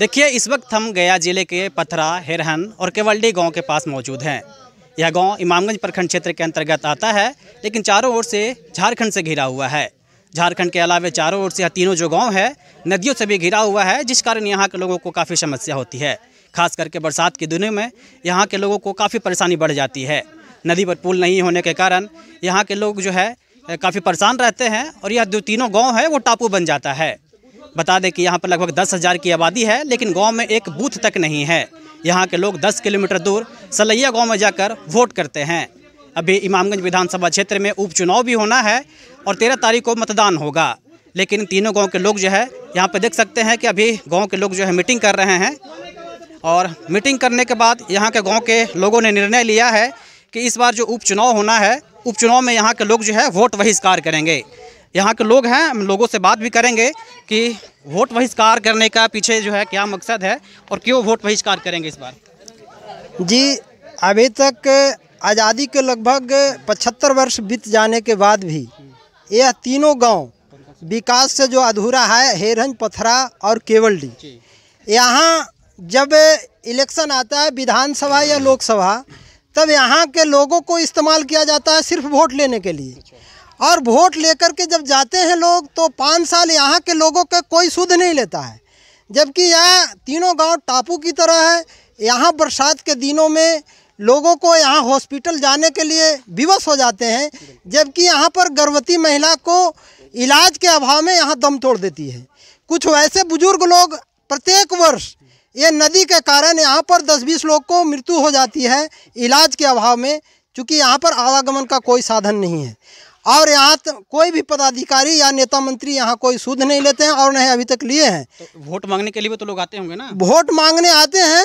देखिए, इस वक्त हम गया ज़िले के पथरा, हिरहन और केवल्डी गाँव के पास मौजूद हैं। यह गाँव इमामगंज प्रखंड क्षेत्र के अंतर्गत आता है, लेकिन चारों ओर से झारखंड से घिरा हुआ है। झारखंड के अलावा चारों ओर से यह तीनों जो गाँव है, नदियों से भी घिरा हुआ है, जिस कारण यहाँ के लोगों को काफ़ी समस्या होती है। खास करके बरसात के दिनों में यहाँ के लोगों को काफ़ी परेशानी बढ़ जाती है। नदी पर पुल नहीं होने के कारण यहाँ के लोग जो है, काफ़ी परेशान रहते हैं और यह जो तीनों गाँव है, वो टापू बन जाता है। बता दें कि यहाँ पर लगभग दस हज़ार की आबादी है, लेकिन गाँव में एक बूथ तक नहीं है। यहाँ के लोग दस किलोमीटर दूर सलैया गाँव में जाकर वोट करते हैं। अभी इमामगंज विधानसभा क्षेत्र में उपचुनाव भी होना है और तेरह तारीख को मतदान होगा। लेकिन तीनों गाँव के लोग जो है, यहाँ पर देख सकते हैं कि अभी गाँव के लोग जो है मीटिंग कर रहे हैं। और मीटिंग करने के बाद यहाँ के गाँव के लोगों ने निर्णय लिया है कि इस बार जो उपचुनाव होना है, उपचुनाव में यहाँ के लोग जो है वोट बहिष्कार करेंगे। यहाँ के लोग हैं, हम लोगों से बात भी करेंगे कि वोट बहिष्कार करने का पीछे जो है क्या मकसद है और क्यों वोट बहिष्कार करेंगे इस बार? जी, अभी तक आज़ादी के लगभग पचहत्तर वर्ष बीत जाने के बाद भी यह तीनों गाँव विकास से जो अधूरा है, हेरहन, पथरा और केवलडी, यहाँ जब इलेक्शन आता है, विधानसभा या लोकसभा, तब यहाँ के लोगों को इस्तेमाल किया जाता है सिर्फ़ वोट लेने के लिए। और वोट लेकर के जब जाते हैं लोग तो पाँच साल यहाँ के लोगों का कोई सुध नहीं लेता है। जबकि यह तीनों गाँव टापू की तरह है। यहाँ बरसात के दिनों में लोगों को यहाँ हॉस्पिटल जाने के लिए विवश हो जाते हैं, जबकि यहाँ पर गर्भवती महिला को इलाज के अभाव में यहाँ दम तोड़ देती है। कुछ वैसे बुज़ुर्ग लोग प्रत्येक वर्ष ये नदी के कारण यहाँ पर 10-20 लोग को मृत्यु हो जाती है इलाज के अभाव में क्योंकि यहाँ पर आवागमन का कोई साधन नहीं है। और यहाँ कोई भी पदाधिकारी या नेता मंत्री यहाँ कोई सुध नहीं लेते हैं और नहीं अभी तक लिए हैं। तो वोट मांगने के लिए तो लोग आते होंगे ना? वोट मांगने आते हैं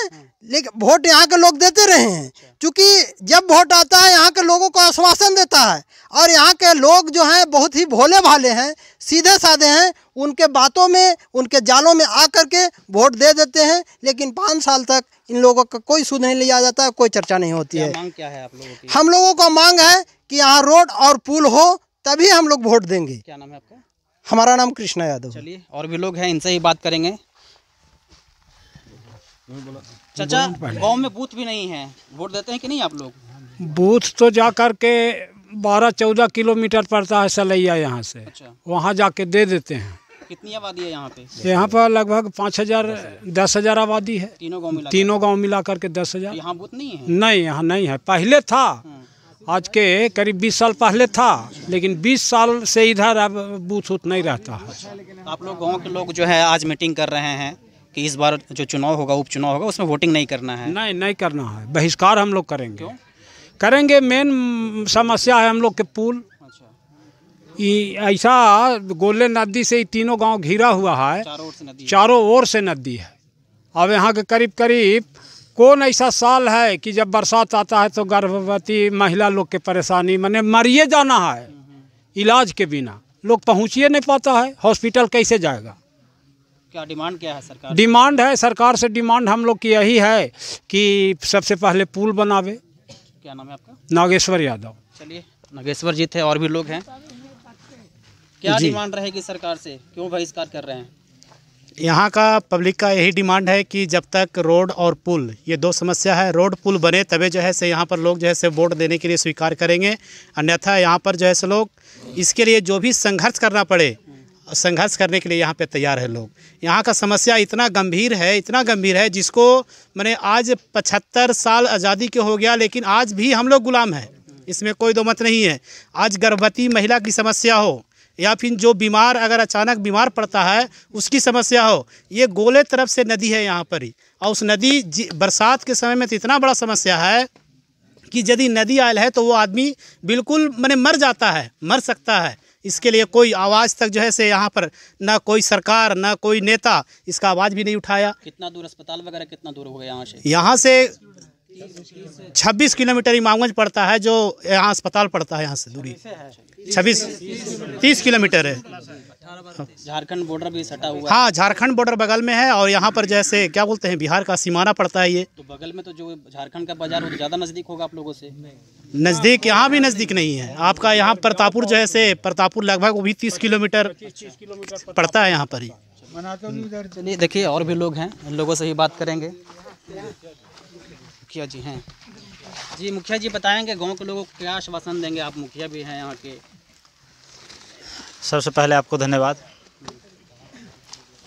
लेकिन वोट यहाँ के लोग देते रहे हैं। क्योंकि जब वोट आता है यहाँ के लोगों को आश्वासन देता है और यहाँ के लोग जो हैं बहुत ही भोले भाले हैं सीधे साधे हैं उनके बातों में उनके जालों में आ करके वोट दे देते हैं लेकिन पाँच साल तक इन लोगों का कोई सुध नहीं लिया जाता है कोई चर्चा नहीं होती है। मांग क्या है आप लोगों की? हम लोगों का मांग है कि यहाँ रोड और पुल हो तभी हम लोग वोट देंगे। क्या नाम है आपका? हमारा नाम कृष्णा यादव चलिए और भी लोग हैं इनसे ही बात करेंगे। चाचा गाँव में बूथ भी नहीं है। वोट देते हैं कि नहीं आप लोग? बूथ तो जा कर के बारह चौदह किलोमीटर पड़ता है सलैया यहाँ से। अच्छा। वहाँ जाके दे देते हैं। कितनी आबादी है यहाँ पे? यहाँ पर लगभग पाँच हज़ार दस हज़ार आबादी है। तीनों गाँव मिला तीनों गाँव मिला करके दस हज़ार। यहाँ बूथ नहीं है? नहीं यहाँ नहीं है। पहले था। आज के करीब बीस साल पहले था लेकिन बीस साल से इधर अब बूथ उत नहीं रहता है। तो आप लोग गाँव के लोग जो है आज मीटिंग कर रहे हैं कि इस बार जो चुनाव होगा उपचुनाव होगा उसमें वोटिंग नहीं करना है। नहीं नहीं करना है। बहिष्कार हम लोग करेंगे। करेंगे मेन समस्या है हम लोग के पुल। अच्छा। ऐसा गोले नदी से तीनों गाँव घिरा हुआ है। चारों ओर से नदी है। अब यहाँ के करीब करीब कौन ऐसा साल है कि जब बरसात आता है तो गर्भवती महिला लोग के परेशानी मैंने मरिए जाना है इलाज के बिना। लोग पहुँचिए नहीं पाता है हॉस्पिटल कैसे जाएगा? क्या डिमांड क्या है सरकार डिमांड है सरकार से डिमांड हम लोग की यही है कि सबसे पहले पुल बनावे। क्या नाम है आपका? नागेश्वर यादव। चलिए नागेश्वर जी थे और भी लोग हैं। क्या डिमांड रहेगी सरकार से? क्यों बहिष्कार कर रहे हैं? यहाँ का पब्लिक का यही डिमांड है कि जब तक रोड और पुल, ये दो समस्या है। रोड पुल बने तबे जो है से यहाँ पर लोग जो है से वोट देने के लिए स्वीकार करेंगे। अन्यथा यहाँ पर जो है से लोग इसके लिए जो भी संघर्ष करना पड़े, संघर्ष करने के लिए यहाँ पे तैयार है लोग। यहाँ का समस्या इतना गंभीर है, इतना गंभीर है जिसको मैंने आज पचहत्तर साल आज़ादी के हो गया, लेकिन आज भी हम लोग गुलाम हैं। इसमें कोई दो मत नहीं है। आज गर्भवती महिला की समस्या हो या फिर जो बीमार अगर अचानक बीमार पड़ता है उसकी समस्या हो। ये गोले तरफ़ से नदी है यहाँ पर ही। और उस नदी बरसात के समय में तो इतना बड़ा समस्या है कि यदि नदी आयल है तो वो आदमी बिल्कुल मैंने मर जाता है मर सकता है। इसके लिए कोई आवाज़ तक जो है से यहाँ पर ना कोई सरकार ना कोई नेता इसका आवाज़ भी नहीं उठाया। कितना दूर अस्पताल वगैरह कितना दूर हो गया यहाँ से? यहाँ से 26 किलोमीटर इमामगंज पड़ता है जो यहाँ अस्पताल पड़ता है यहाँ से दूरी। छब्बीस तीस किलोमीटर है। झारखंड बॉर्डर भी सटा हुआ है। हाँ झारखंड बॉर्डर बगल में है और यहाँ पर जैसे क्या बोलते हैं बिहार का सीमाना पड़ता है ये। तो बगल में तो जो झारखंड का बाज़ार वो तो ज़्यादा नज़दीक होगा आप लोगों से? नज़दीक यहाँ भी नज़दीक नहीं है। आपका यहाँ प्रतापुर जो है से प्रतापुर लगभग वो भी तीस किलोमीटर पड़ता है यहाँ पर ही। चलिए देखिए और भी लोग हैं इन लोगों से ही बात करेंगे। मुखिया जी हैं। जी, मुखिया जी बताएँगे, गाँव के लोगों को क्या आश्वासन देंगे? आप मुखिया भी हैं यहाँ के। सबसे पहले आपको धन्यवाद।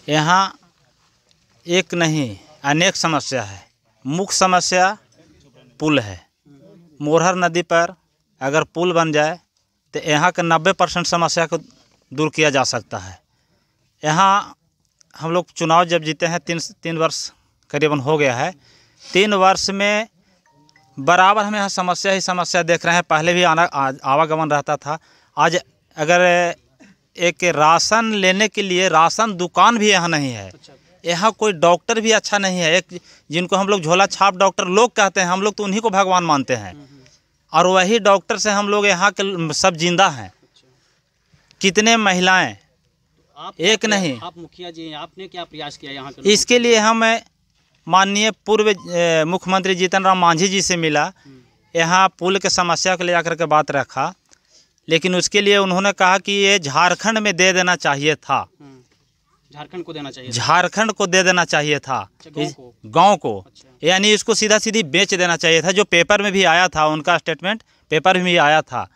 यहाँ एक नहीं, अनेक समस्या है। मुख्य समस्या पुल है। मोरहर नदी पर अगर पुल बन जाए तो यहाँ के नब्बे परसेंट समस्या को दूर किया जा सकता है। यहाँ हम लोग चुनाव जब जीते हैं, तीन तीन वर्ष करीबन हो गया है। तीन वर्ष में बराबर हम यहाँ समस्या ही समस्या देख रहे हैं। पहले भी आना आवागमन रहता था। आज अगर एक राशन लेने के लिए राशन दुकान भी यहाँ नहीं है। यहाँ कोई डॉक्टर भी अच्छा नहीं है। एक जिनको हम लोग झोला छाप डॉक्टर लोग कहते हैं हम लोग तो उन्हीं को भगवान मानते हैं। और वही डॉक्टर से हम लोग यहाँ के सब ज़िंदा हैं। कितने महिलाएँ? आप एक नहीं। आप मुखिया जी आपने क्या प्रयास किया यहाँ इसके लिए हम माननीय पूर्व मुख्यमंत्री जीतन राम मांझी जी से मिला। यहाँ पुल के समस्या को ले जाकर के बात रखा। लेकिन उसके लिए उन्होंने कहा कि ये झारखंड में दे देना चाहिए था। हम्म, झारखंड को देना चाहिए झारखंड को दे देना चाहिए था। अच्छा, गाँव को। को। अच्छा। यानी इसको सीधा सीधी बेच देना चाहिए था। जो पेपर में भी आया था उनका स्टेटमेंट पेपर में भी आया था।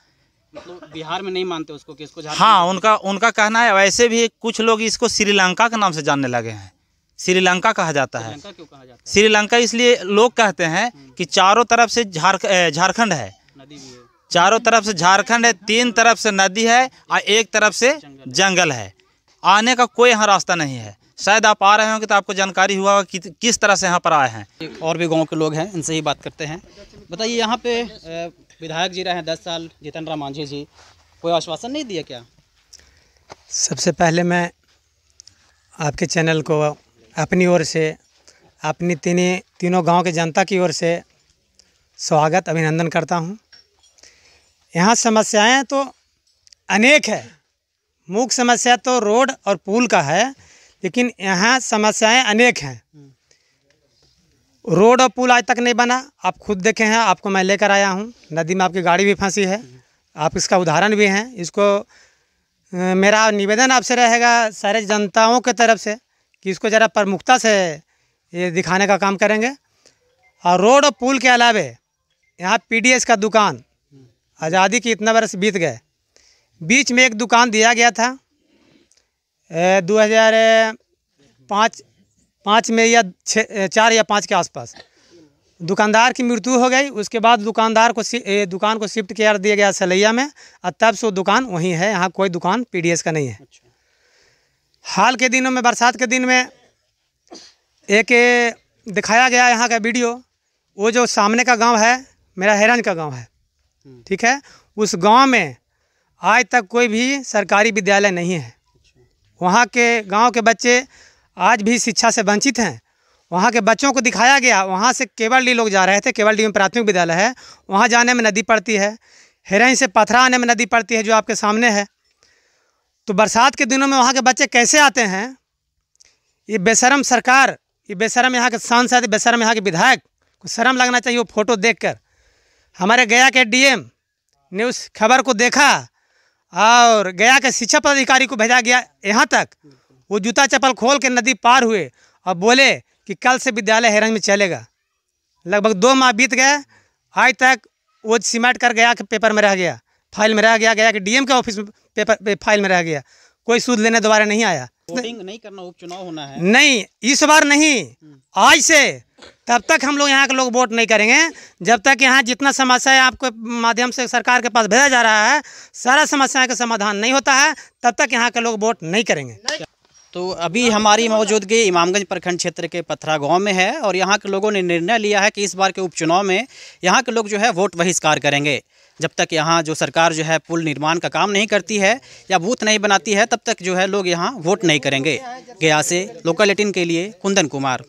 मतलब बिहार में नहीं मानते उसको कि इसको हाँ उनका उनका कहना है वैसे भी कुछ लोग इसको श्रीलंका के नाम से जानने लगे हैं। श्रीलंका कहा जाता है। श्रीलंका क्यों कहा जाता श्रीलंका इसलिए लोग कहते हैं कि चारों तरफ़ से झारख झारखंड है। नदी भी चारों तरफ़ से झारखंड है तीन तरफ़ से नदी है और एक तरफ़ से जंगल है। आने का कोई यहाँ रास्ता नहीं है। शायद आप आ रहे होंगे तो आपको जानकारी हुआ होगा कि किस तरह से यहाँ पर आए हैं। और भी गाँव के लोग हैं इनसे ही बात करते हैं। बताइए यहाँ पे विधायक जी रहे हैं दस साल जीतन राम मांझी जी। कोई आश्वासन नहीं दिया क्या? सबसे पहले मैं आपके चैनल को अपनी ओर से, अपनी तीनी, तीनों गाँव के जनता की ओर से स्वागत, अभिनंदन करता हूँ। यहाँ समस्याएँ तो अनेक है। मुख्य समस्या तो रोड और पुल का है, लेकिन यहाँ समस्याएँ अनेक हैं। रोड और पुल आज तक नहीं बना। आप खुद देखे हैं, आपको मैं लेकर आया हूँ। नदी में आपकी गाड़ी भी फंसी है। आप इसका उदाहरण भी हैं। इसको मेरा निवेदन आपसे रहेगा सारे जनताओं के तरफ़ से कि इसको ज़रा प्रमुखता से ये दिखाने का काम करेंगे। और रोड और पुल के अलावे यहाँ पीडीएस का दुकान आज़ादी की इतना बरस बीत गए। बीच में एक दुकान दिया गया था दो हज़ार पाँच पाँच में या छः चार या पाँच के आसपास। दुकानदार की मृत्यु हो गई, उसके बाद दुकानदार को दुकान को शिफ्ट किया दिया गया सलैया में। और तब से वो दुकान वहीं है, यहाँ कोई दुकान पीडीएस का नहीं है। हाल के दिनों में बरसात के दिन में एक दिखाया गया यहाँ का वीडियो। वो जो सामने का गाँव है मेरा हैरान का गाँव है। ठीक है? उस गाँव में आज तक कोई भी सरकारी विद्यालय नहीं है। वहाँ के गाँव के बच्चे आज भी शिक्षा से वंचित हैं। वहाँ के बच्चों को दिखाया गया वहाँ से केवल डी लोग जा रहे थे केवल डी में प्राथमिक विद्यालय है। वहाँ जाने में नदी पड़ती है। हेरई से पथरा आने में नदी पड़ती है जो आपके सामने है। तो बरसात के दिनों में वहाँ के बच्चे कैसे आते हैं? ये बेशरम सरकार, ये बेशरम यहाँ के सांसद बेशरम यहाँ के विधायक को शर्म लगना चाहिए वो फ़ोटो देखकर। हमारे गया के डीएम ने उस खबर को देखा और गया के शिक्षा पदाधिकारी को भेजा गया। यहाँ तक वो जूता चप्पल खोल के नदी पार हुए और बोले कि कल से विद्यालय हेरंज में चलेगा। लगभग दो माह बीत गए, आज तक वो सिमट कर गया के पेपर में रह गया। फ़ाइल में रह गया गया कि डीएम के ऑफ़िस में पेपर पे फ़ाइल में रह गया। कोई सूद लेने दोबारा नहीं आया। वोटिंग नहीं करना उपचुनाव होना है। नहीं इस बार नहीं आज से तब तक हम लोग यहाँ के लोग वोट नहीं करेंगे। जब तक यहाँ जितना समस्या है आपके माध्यम से सरकार के पास भेजा जा रहा है सारा समस्या का समाधान नहीं होता है तब तक यहाँ के लोग वोट नहीं करेंगे। तो अभी हमारी मौजूदगी इमामगंज प्रखंड क्षेत्र के पथरा गाँव में है और यहाँ के लोगों ने निर्णय लिया है कि इस बार के उपचुनाव में यहाँ के लोग जो है वोट बहिष्कार करेंगे। जब तक यहाँ जो सरकार जो है पुल निर्माण का काम नहीं करती है या बूथ नहीं बनाती है, तब तक जो है लोग यहाँ वोट नहीं करेंगे। गया से लोकल एटीन के लिए कुंदन कुमार।